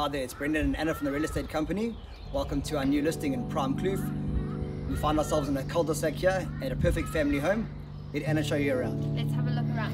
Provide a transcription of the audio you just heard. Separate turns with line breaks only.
Hi there. it's Brendon and Anna from the real estate company. Welcome to our new listing in Prime Kloof. We find ourselves in a cul-de-sac here at a perfect family home. Let Anna show you around.
Let's have a look around.